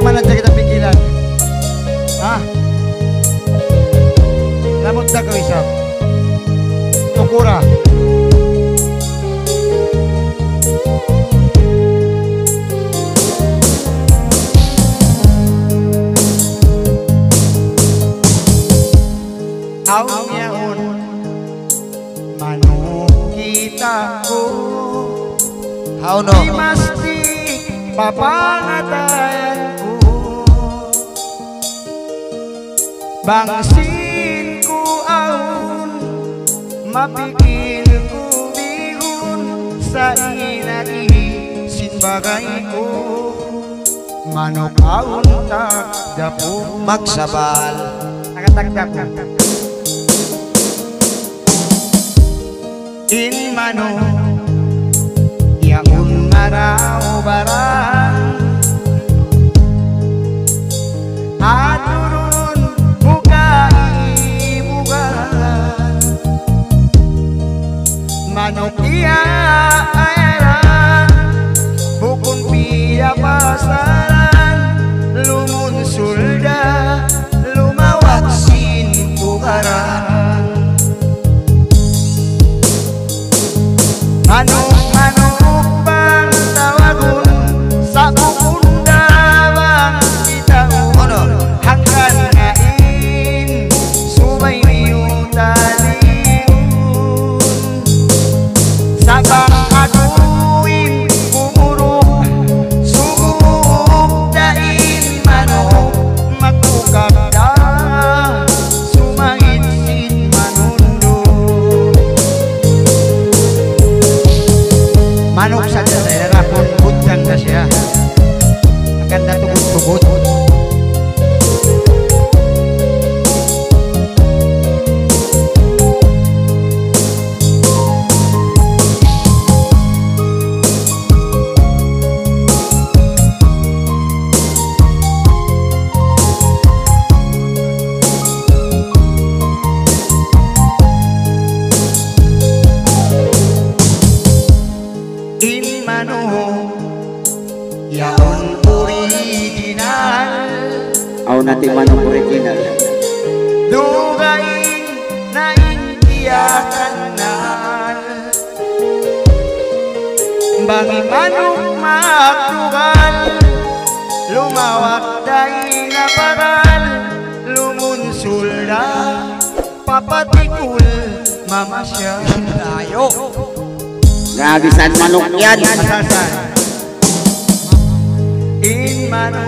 man lang sakit ang pigilan. Ha? Lamot na ko isa. Tukura. Oh no. Di kita ko How papangatan Bangsin ko aun Mapikil ko bihon Sa inagi sinbagay ko Manok aun takdapo Magsabal. Nakatagdak ko In mano Yaun maraw barang Manok manuhong Yaon original Aw natin manong original. Dugain na indiyakan na Bagi manong makrugal Lumawak dahil napagal Lumunsul na Papatikul Mamasya Layo Gabisan manok yan. In mano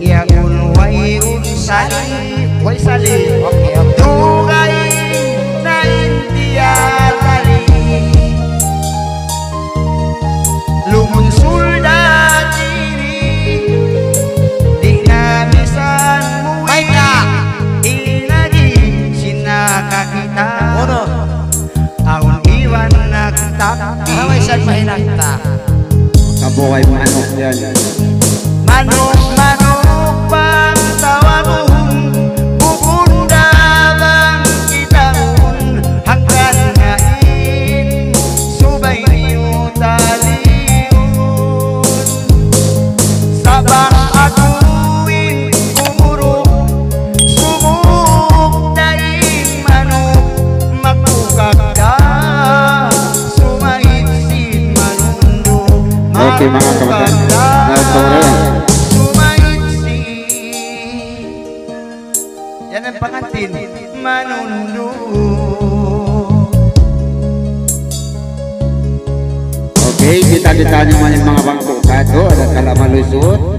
Yaun way unsali Way sali Okay, nagtakti Kamay saan mahinagta? Kabuhay manok yan. Manok, manok Manundo Okay, kita-kita naman yung mga bangko kato. Ada kala malusot.